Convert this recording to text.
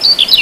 you